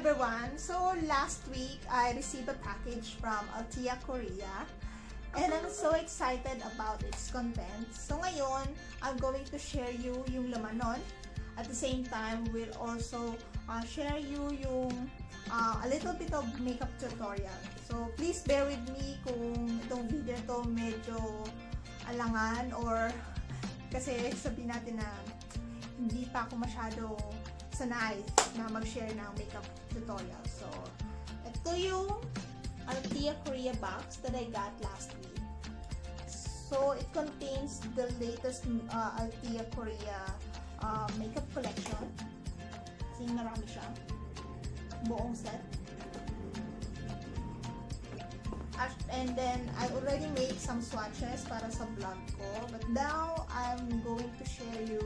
everyone! So, last week, I received a package from Altia Korea. And I'm so excited about its content. So, ngayon, I'm going to share you yung laman nun. At the same time, we'll also uh, share you yung uh, a little bit of makeup tutorial. So, please bear with me kung itong video to medyo alangan or kasi sabihin natin na hindi pa ako masyado sanay na mag-share ng makeup tutorial. So, ito yung Altia Korea box that I got last week. So, it contains the latest uh, Altia Korea uh, makeup collection. Kasi marami siya. Buong set. And then, I already made some swatches para sa vlog ko. But now, I'm going to share you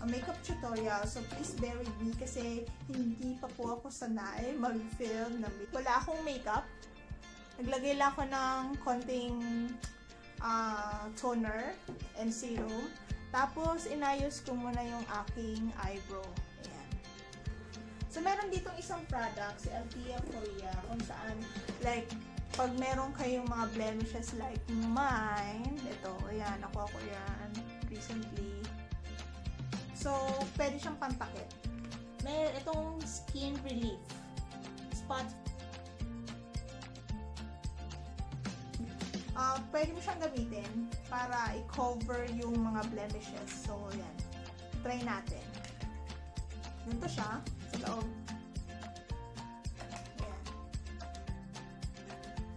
a makeup tutorial. So, please bear with me kasi hindi pa po ako sanay mag-film na Wala akong makeup. Naglagay lang ako ng konting uh, toner and serum. Tapos, inayos ko muna yung aking eyebrow. Ayan. So, meron ditong isang product, si Althea Korea, kung saan, like, pag meron kayong mga blemishes like mine, ito, ayan, nakuha ko yan recently. So, pwede siyang pantakip. May itong skin relief. Spot. Uh, pwede mo siyang gamitin para i-cover yung mga blemishes. So, yan. Try natin. Ganito siya sa loob. Ayan.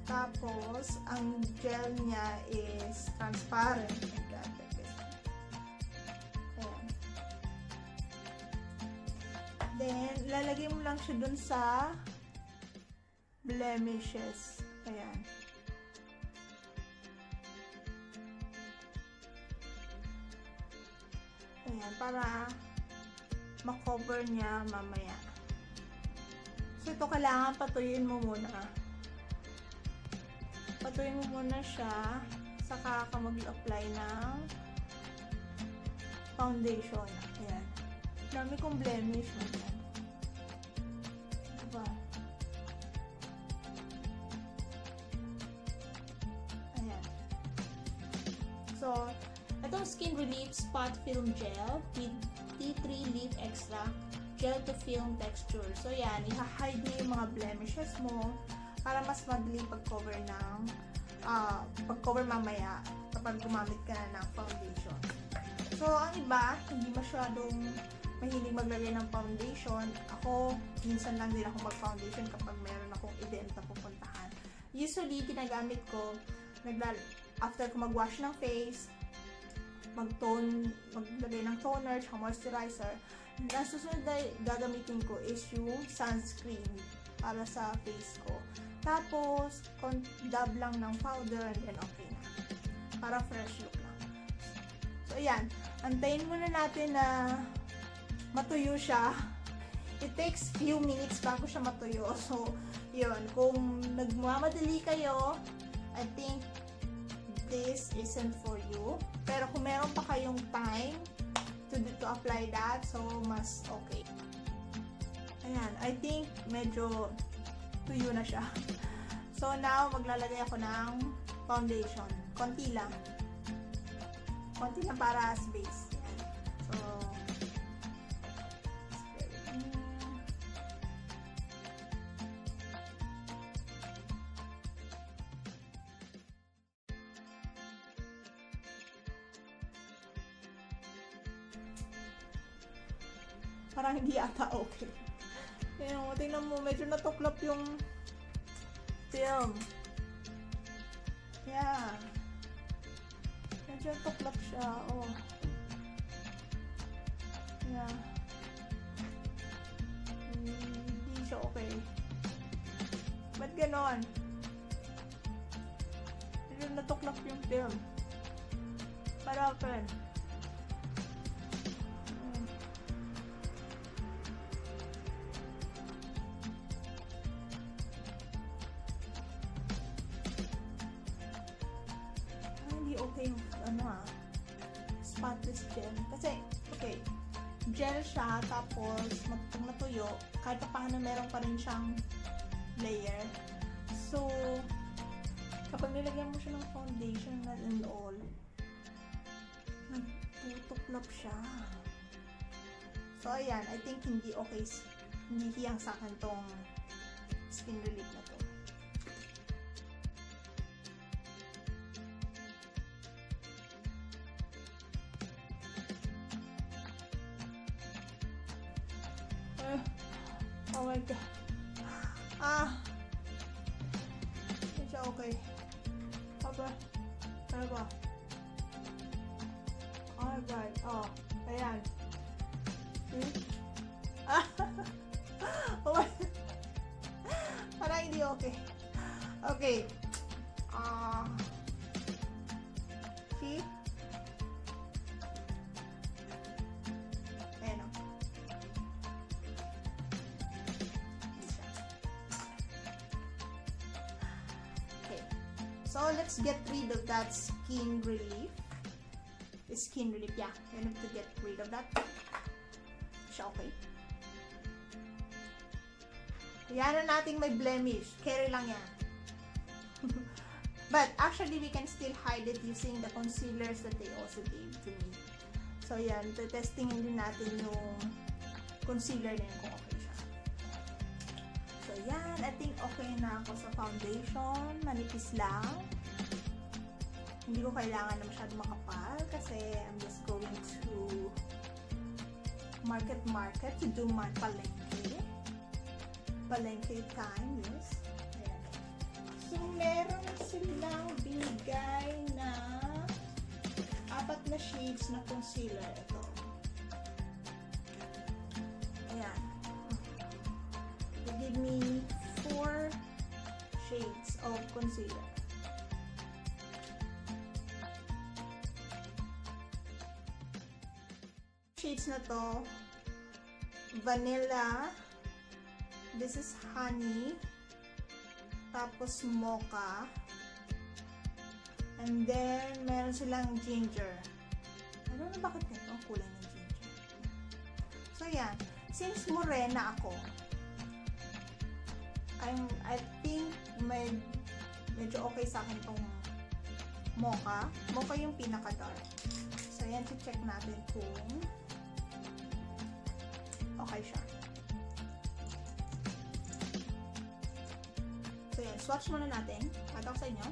Tapos, ang gel niya is transparent. Then, lalagay mo lang siya dun sa blemishes. Ayan. Ayan, para makover niya mamaya. So, ito kailangan patuyuin mo muna. Patuyuin mo muna siya saka ka mag-apply ng foundation. Ayan. Dami kong blemish. Ayan. Film Gel with T3 Leaf Extract Gel to Film Texture. So, yan. Iha-hide niyo yung mga blemishes mo para mas madali pag-cover ng uh, pag-cover mamaya kapag gumamit ka na ng foundation. So, ang iba, hindi masyadong mahilig maglagay ng foundation. Ako, minsan lang din ako mag-foundation kapag meron akong event na pupuntahan. Usually, ginagamit ko, naglal after ko mag-wash ng face, mag-tone, maglagay ng toner, tsaka moisturizer, nasusunod na gagamitin ko is yung sunscreen para sa face ko. Tapos, dab lang ng powder and then okay na. Para fresh look lang. So, ayan. Antayin muna natin na matuyo siya. It takes few minutes bago siya matuyo. So, yun. Kung nagmamadali kayo, I think this isn't for you. Pero kung meron pa kayong time to, to apply that, so mas okay. Ayan, I think medyo tuyo na siya. So now, maglalagay ako ng foundation. Konti lang. Konti lang para as base. Yung film. Yeah. Medyo natuklap siya. Oh. Yeah. Hindi siya okay. Ba't ganon? Medyo natuklap yung film. Parapan. okay siyang layer. So, kapag nilagyan mo siya ng foundation and all, nagtutuklap siya. So, ayan, I think hindi okay, hindi hiyang sa akin tong skin relief na to. Uh, oh my god. Ah. Hindi siya okay. Papa. Ano ba? God. Oh. Ayan. See? Ah. oh Parang hindi okay. Okay. Ah. See? Skin relief. Skin relief, yeah. We need to get rid of that. Siya okay. Yan na nating may blemish. Carry lang yan. But actually, we can still hide it using the concealers that they also gave to me. So, yan. Testing din natin yung concealer na yun kung okay siya. So, yan. I think okay na ako sa foundation. Manipis lang. Hindi ko kailangan na masyado makapal kasi I'm just going to market market to do my palengke. Palengke time, yes. Ayan. So, meron silang binigay na apat na shades na concealer. Ito. Ayan. They give me four shades of concealer. Shades na to, vanilla, this is honey, tapos mocha, and then meron silang ginger. I don't know bakit nito ang kulay ng ginger. So yan, since morena ako, I'm, I think may, medyo okay sa akin tong mocha. Mocha yung pinaka-dark. So yan, check natin kung okay siya. So yan, swatch muna natin. Pata ko sa inyo.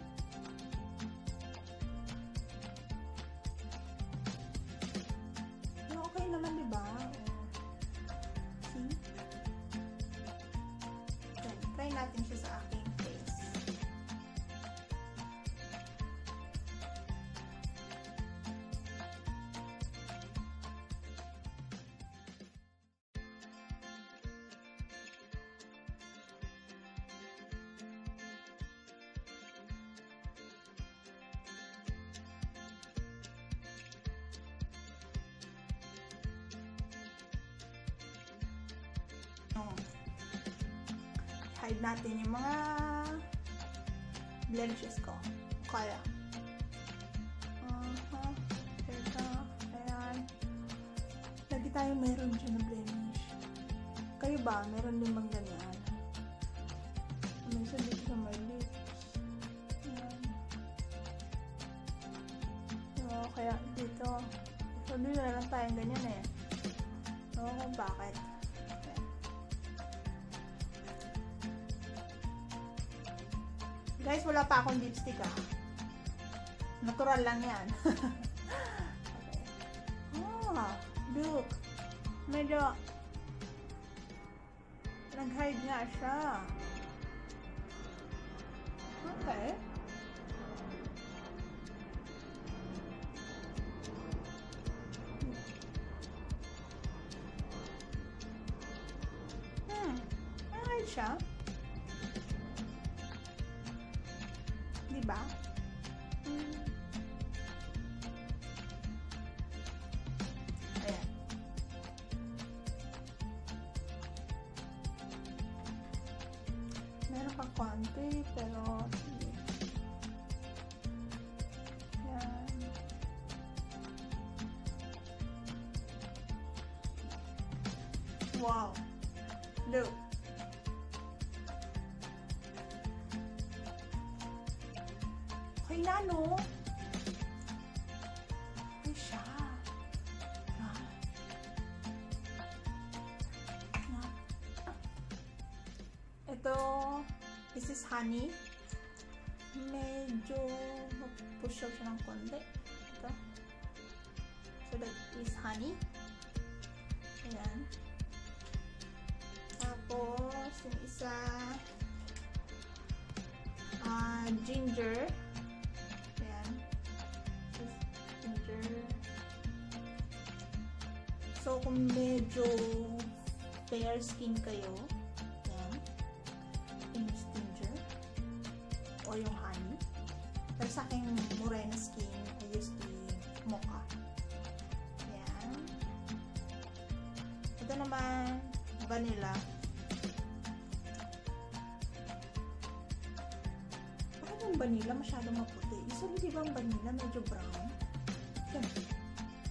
Kaya. Uh-huh. Teka. Ayan. Lagi tayo meron dyan na blemish. Kayo ba? Meron din bang ganyan? Minsan dito sa my lips. Ayan. So, kaya dito. So, dito na lang tayong ganyan eh. So, kung bakit. Guys, wala pa akong lipstick ah. Natural lang yan. okay. Ah, look. Medyo nag-hide nga siya. Konti, pero sige. Ayan. Wow. Look. Okay na, honey. Medyo mag-push out siya ng konti. Ito. So, that is honey. Ayan. Tapos, yung isa, ah, ginger. Ayan. This ginger. So, kung medyo fair skin kayo, ayan, or yung honey. Pero sa aking morena skin, I use the mocha. Ayan. Ito naman, vanilla. Bakit yung vanilla masyadong maputi? Usually, di ba ang vanilla medyo brown? Yan.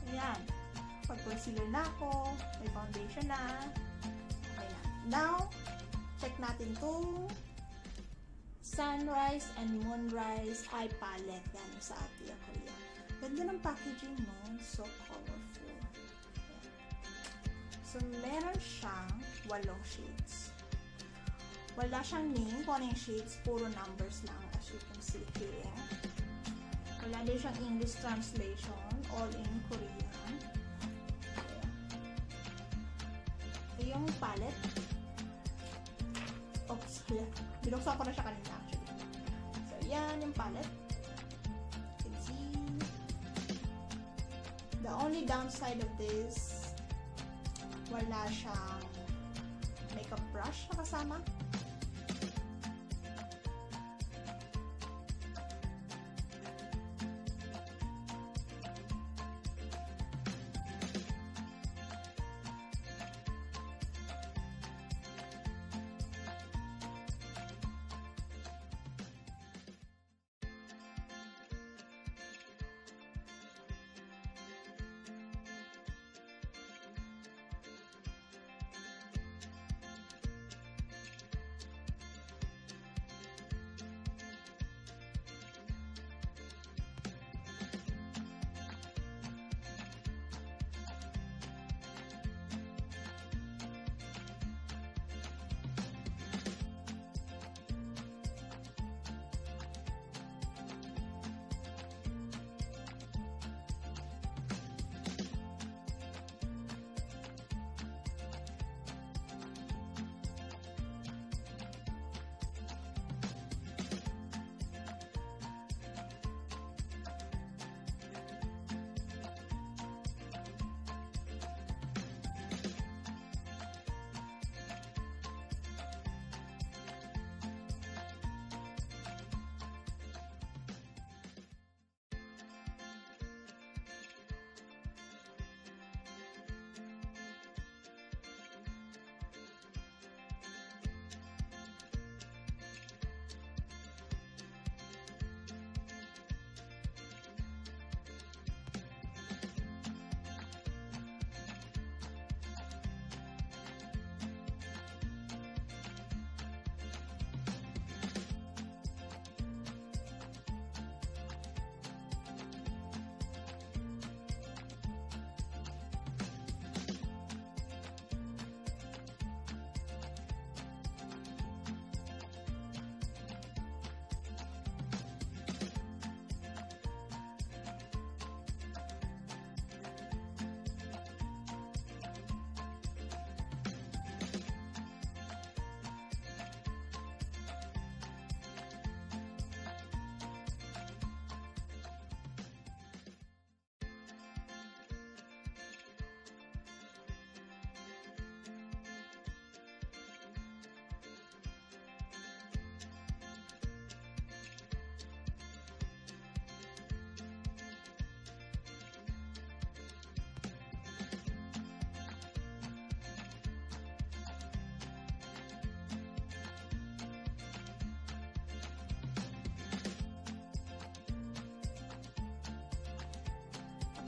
Ayan. Pag-concealer na ako, may foundation na. Okay na. Now, check natin itong Sunrise and Moonrise Eye Palette galing sa Atia Korea. Ganda ng packaging, no? So colorful. Ayan. So, meron siyang walong shades. Wala siyang name kung ano shades, puro numbers lang as you can see here. Wala din siyang English translation, all in Korean. Ayan. Ito yung palette. Oops. Binuksan ko na siya kanina yan yung palette. You can see. The only downside of this, wala siyang makeup brush na kasama.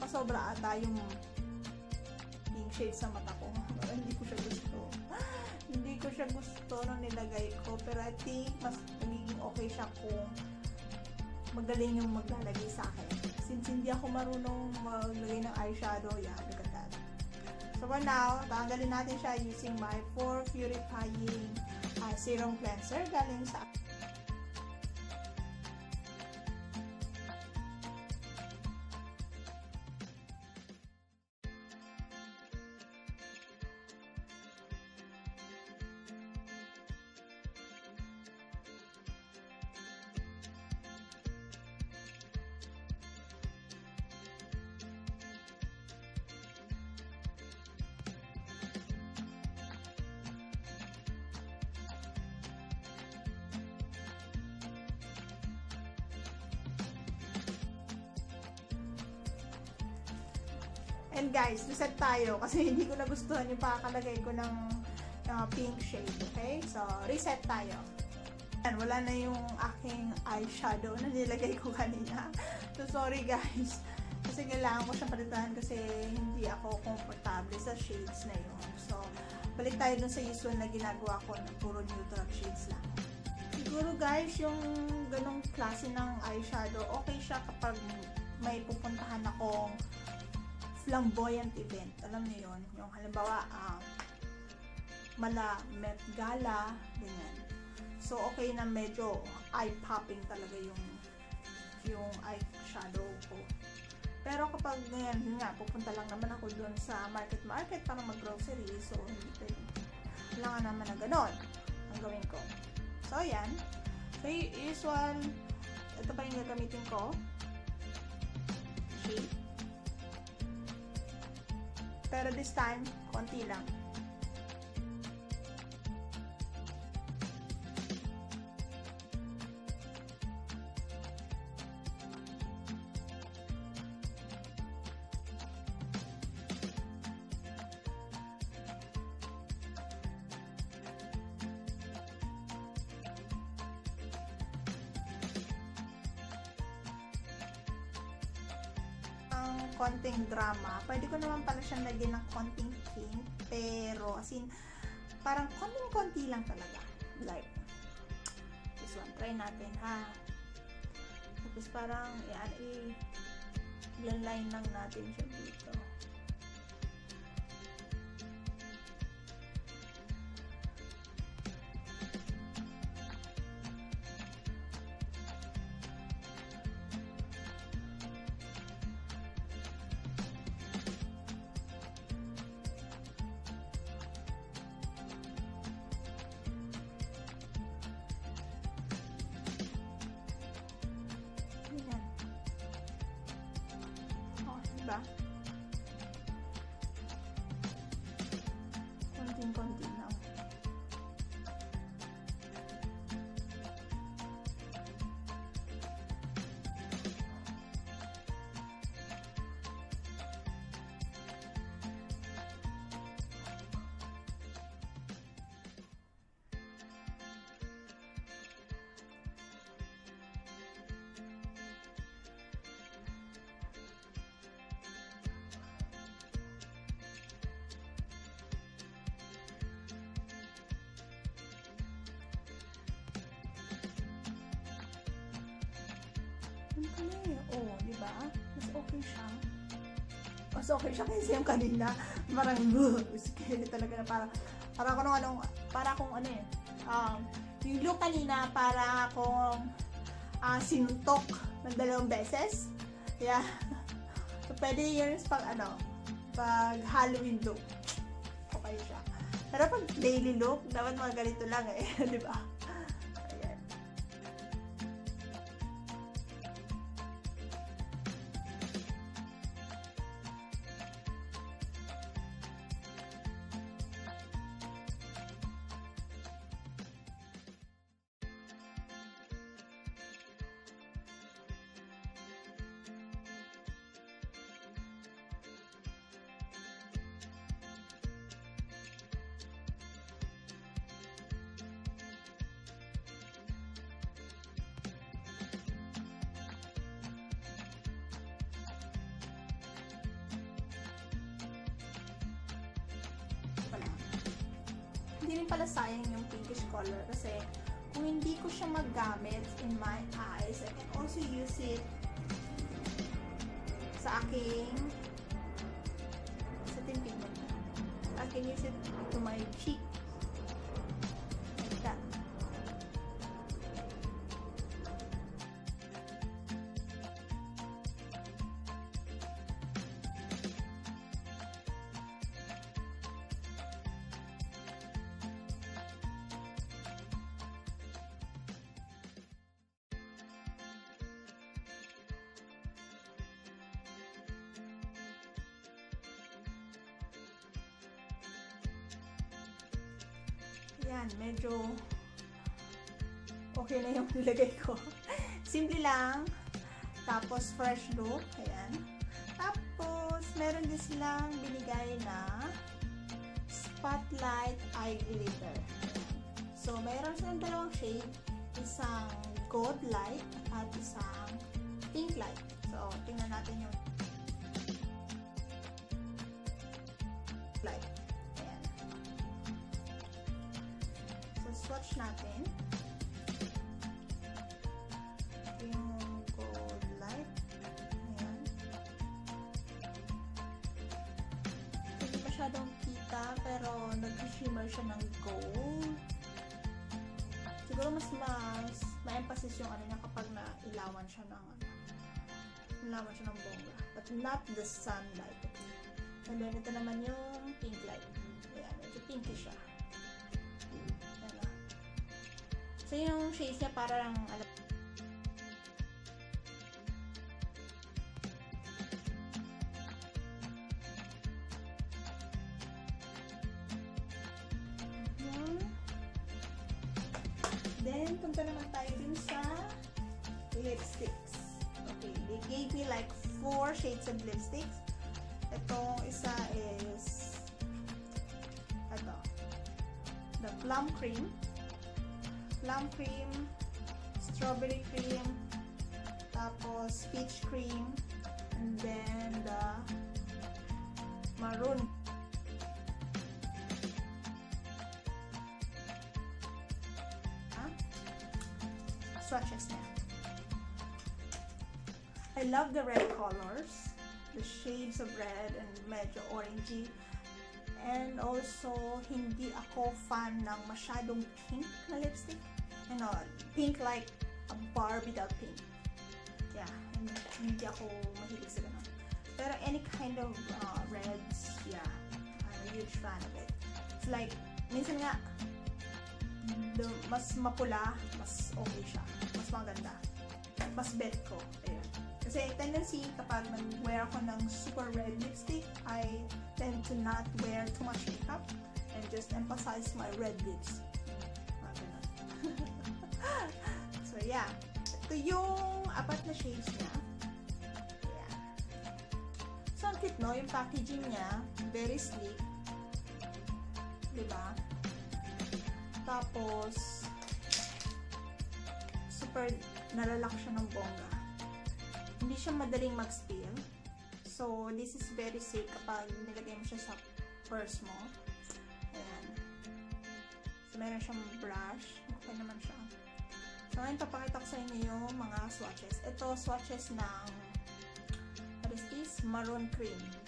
Sobra ata yung pink shade sa mata ko. Hindi ko siya gusto. Hindi ko siya gusto nung nilagay ko. Pero I think mas magiging okay siya kung magaling yung maglalagay sa akin. Since hindi ako marunong maglagay ng eyeshadow, yeah, look at that. So for now, tanggalin natin siya using my Pore Purifying uh, Serum Cleanser galing sa tayo kasi hindi ko nagustuhan yung pakakalagay ko ng uh, pink shade. Okay? So, reset tayo. Yan, wala na yung aking eyeshadow na nilagay ko kanina. So, sorry guys. Kasi kailangan ko siyang palitan kasi hindi ako komportable sa shades na yun. So, balik tayo dun sa usual na ginagawa ko na puro neutral shades lang. Siguro guys, yung ganong klase ng eyeshadow, okay siya kapag may pupuntahan akong flamboyant event. Alam niyo yon Yung halimbawa, uh, mala Met Gala, ganyan. So, okay na medyo eye-popping talaga yung yung eyeshadow ko. Pero kapag ngayon, yun nga, pupunta lang naman ako doon sa market-market para mag-grocery. So, hindi pwede. Kailangan naman na ganon ang gawin ko. So, yan. So, usual, ito pa yung gagamitin ko. Shade. Pero this time, konti lang. Konting drama, pwede ko naman pala siyang lagyan ng konting pink, pero as in, parang konting-konti lang talaga. Like, this one, try natin ha. Tapos parang, i-line lang natin siya Pala eh? Oo, oh, di ba? Mas okay siya. Mas okay siya kasi yung kanina. Parang, scary talaga na parang, para akong anong, para akong ano eh, um, yung look kanina, para akong uh, sinuntok ng dalawang beses. Yeah. So, pwede yun pag ano, pag Halloween look. Okay siya. Pero pag daily look, dapat mga ganito lang eh. di ba? Hindi rin pala sayang yung pinkish color kasi kung hindi ko siya magamit in my eyes, I can also use it sa aking sa tinting mo. I can use it to my cheek. Yan, medyo okay na yung nilagay ko. Simple lang. Tapos, fresh look. Ayan. Tapos, meron din silang binigay na spotlight eye glitter. So, meron silang dalawang shade. Isang gold light at isang pink light. So, tingnan natin yung Swatch natin. Ito yung gold light. Ayan. Hindi masyadong kita, pero nag-shimmer siya ng gold. Siguro mas mas ma-emphasis yung ano niya kapag na-ilawan siya ng ano. Ilawan siya ng bongga. But not the sunlight. And then, ito naman yung pink light. Ayan, medyo pinky siya. So, yung shades niya parang, alam, I love the red colors. The shades of red and medyo orangey. And also, hindi ako fan ng masyadong pink na lipstick. Ano, pink like a bar without pink. Yeah, hindi, ako mahilig sa ganun. Pero any kind of uh, reds, yeah, I'm a huge fan of it. It's like, minsan nga, the, mas mapula, mas okay siya. Mas maganda. Mas bet ko. Ayun. Kasi tendency kapag nag-wear ako ng super red lipstick, I tend to not wear too much makeup and just emphasize my red lips. So yeah. Ito yung apat na shades niya. Yeah. So ang cute no, yung packaging niya, very sleek. Diba? Tapos, super nalalak siya ng bongga. Hindi siya madaling mag-spill. So, this is very safe kapag nilagay mo siya sa purse mo. Ayan. So, meron siyang brush. Okay naman siya. So, ngayon papakita ko sa inyo yung mga swatches. Ito, swatches ng what is this? Maroon cream.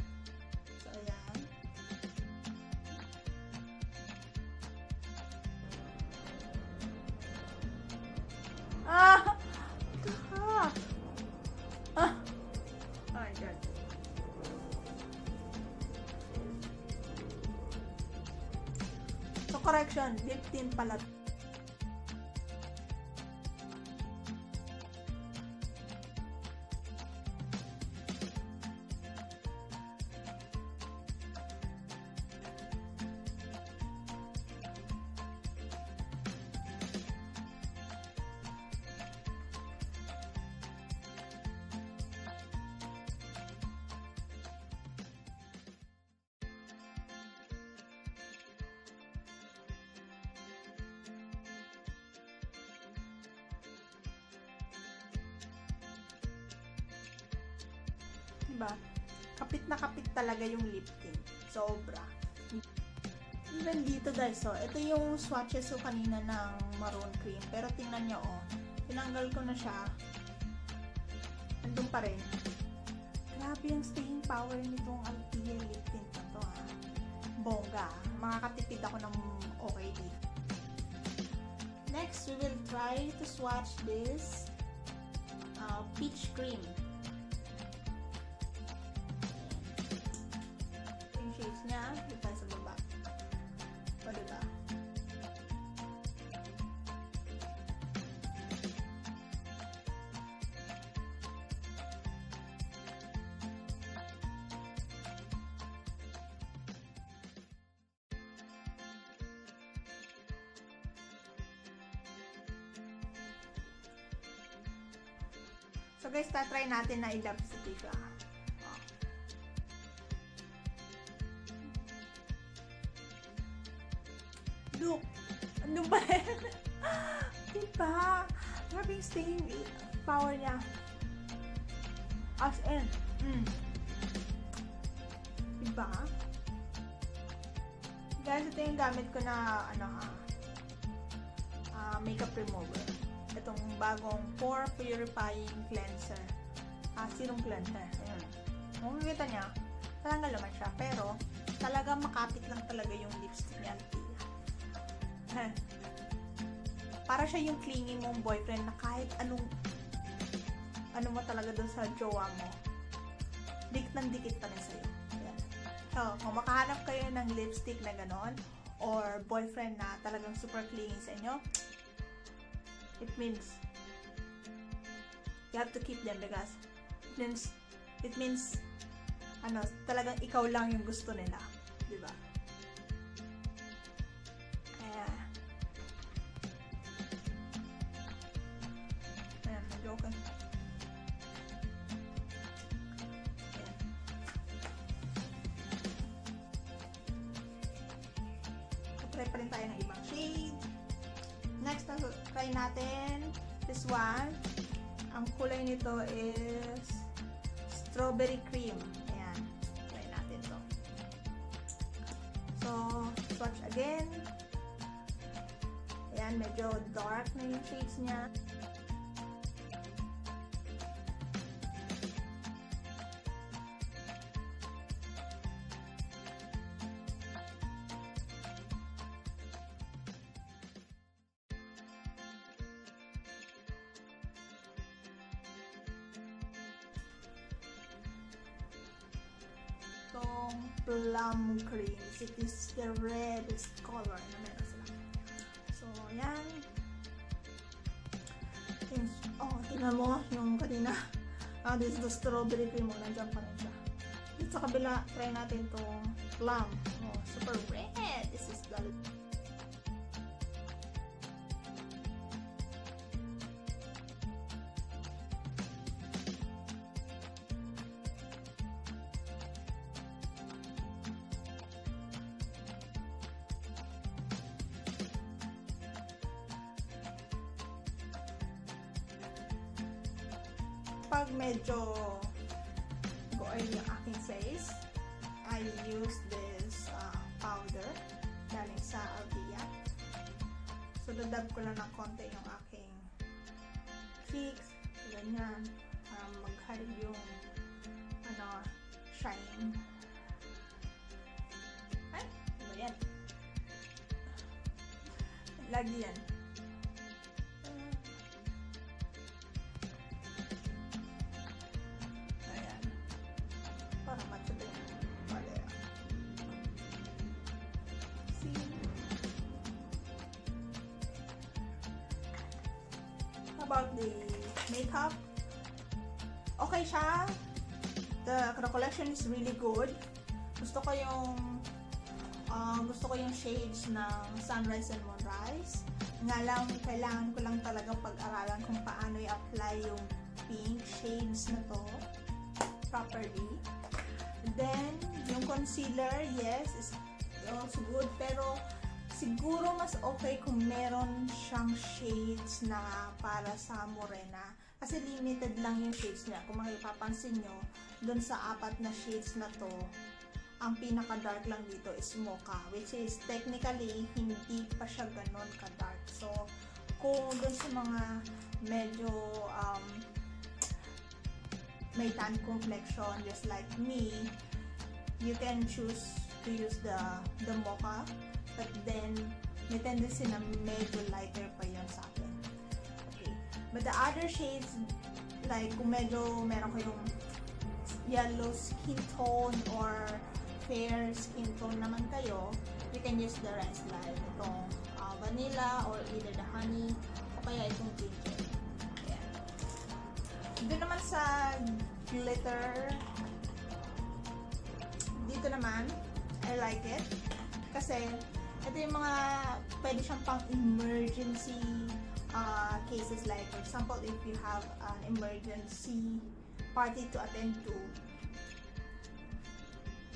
Diba? Kapit na kapit talaga yung lip tint. Sobra. Even dito guys, so, ito yung swatches ko kanina ng maroon cream. Pero tingnan nyo, oh. Tinanggal ko na siya. Andun pa rin. Grabe yung staying power nitong Altea lip tint na to, ha. Bongga. Makakatipid ako ng okay dito. Next, we will try to swatch this uh, peach cream. So guys, tatry natin na ilap sa tissue. ah. Oh. Look! Ano ba yan? diba? Grabe yung staying power niya. As in. Mm. Diba? Guys, ito yung gamit ko na ano ha, ah, makeup remover itong bagong pore purifying cleanser. Ah, serum cleanser. Ayan. Kung makikita niya, talaga naman siya. Pero, talaga makapit lang talaga yung lipstick niya. Para siya yung clingy mong boyfriend na kahit anong ano mo talaga dun sa jowa mo, dikit ng dikit pa rin sa'yo. So, kung makahanap kayo ng lipstick na ganon, or boyfriend na talagang super clingy sa inyo, it means you have to keep them because it means it means ano, talagang ikaw lang yung gusto nila. Di cream. It is the reddest color na meron sila. So, yan. Yung, oh, tingnan mo yung kanina. Ah, this is the strawberry cream. Oh, nandiyan pa rin siya. Dito sa kabila, try natin itong plum. Oh, super red. This is the about the makeup? Okay siya. The, the collection is really good. Gusto ko yung ah, gusto ko yung shades ng Sunrise and Moonrise. Nga lang, kailangan ko lang talaga pag-aralan kung paano i-apply yung pink shades na to properly. Then, yung concealer, yes, is also good. Pero, siguro mas okay kung meron siyang shades na para sa morena. Kasi limited lang yung shades niya. Kung makipapansin nyo, dun sa apat na shades na to, ang pinaka-dark lang dito is mocha, which is technically hindi pa siya ganon ka-dark. So, kung dun sa mga medyo um, may tan complexion just like me, you can choose to use the the mocha, but then may tendency na medyo lighter pa yun. But the other shades, like kung medyo meron kayong yellow skin tone or fair skin tone naman kayo, you can use the rest like itong uh, vanilla or either the honey o kaya itong ginger. Doon naman sa glitter, dito naman, I like it. Kasi, ito yung mga pwede siyang pang emergency uh, cases like, for example, if you have an emergency party to attend to,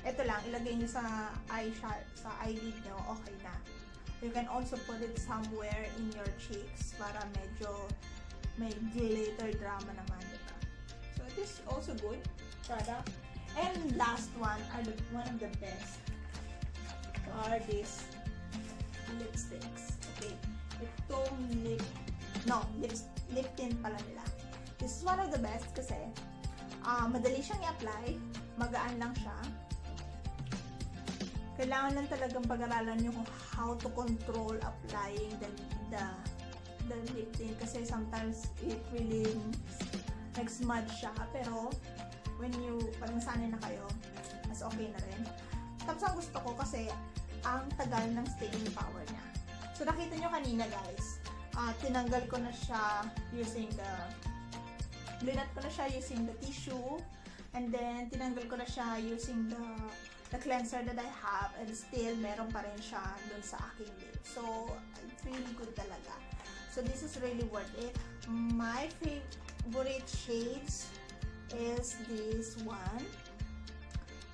ito lang, ilagay nyo sa eyeshot, sa eyelid nyo, okay na. You can also put it somewhere in your cheeks para medyo may glitter drama naman, diba? So, it is also good product. And last one are the one of the best are these lipsticks. Okay. Itong lip no, lip, lip tint pala nila. This is one of the best kasi uh, madali siyang i-apply, magaan lang siya. Kailangan lang talagang pag-aralan nyo kung how to control applying the, the, the lip tint kasi sometimes it really nag-smudge siya. Pero when you, pag nasanay na kayo mas okay na rin. Tapos ang gusto ko kasi ang tagal ng staying power niya. So nakita nyo kanina guys uh, tinanggal ko na siya using the linat ko na siya using the tissue and then tinanggal ko na siya using the the cleanser that I have and still meron pa rin siya dun sa aking lips. So, it's really good talaga. So, this is really worth it. My favorite shades is this one.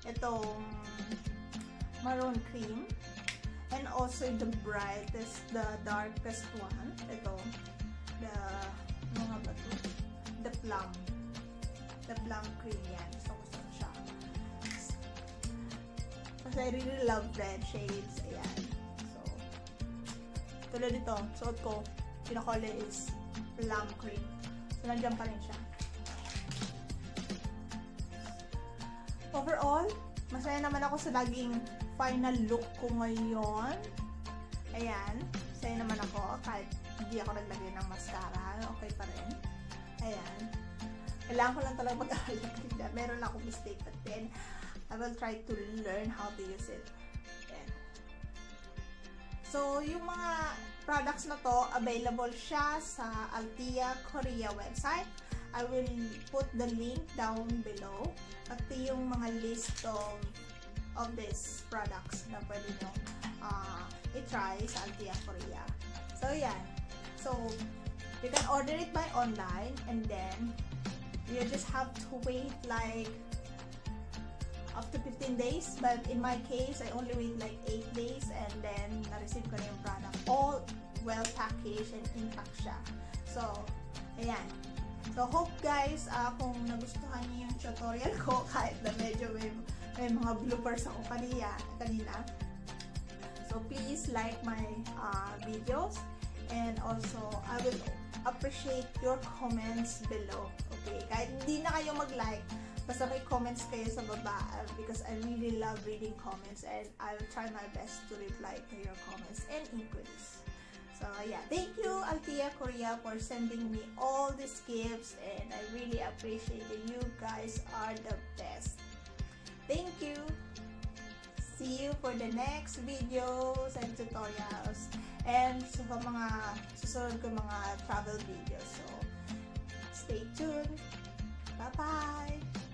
Itong maroon cream. And also the brightest, the darkest one. Ito. The, mga ba The plum. The plum cream yan. So, Kasi I really love red shades. Ayan. So, tulad dito, suot ko, pinakole is plum cream. So, nandiyan pa rin siya. Overall, masaya naman ako sa naging final look ko ngayon. Ayan. Masaya naman ako kahit hindi ako naglagay ng mascara. Okay pa rin. Ayan. Kailangan ko lang talaga mag-aalak. Meron akong mistake. But then, I will try to learn how to use it. Yan. So, yung mga products na to, available siya sa Altia Korea website. I will put the link down below. At yung mga list of, of these products na pwede nyo uh, i-try sa Altia Korea. So, yan. So, you can order it by online and then you just have to wait like up to 15 days. But in my case, I only wait like 8 days and then na-receive ko na yung product. All well packaged and intact siya. So, ayan. So, hope guys, uh, kung nagustuhan niyo yung tutorial ko, kahit na medyo may, may mga bloopers ako kanina, kanina. So, please like my uh, videos and also, I will appreciate your comments below. Okay? Kahit hindi na kayo mag-like, Basta may comments kayo sa baba uh, because I really love reading comments and I'll try my best to reply to your comments and inquiries. So yeah, thank you Altia Korea for sending me all these gifts and I really appreciate it. You guys are the best. Thank you. See you for the next videos and tutorials and sa mga susunod ko mga travel videos. So stay tuned. Bye-bye!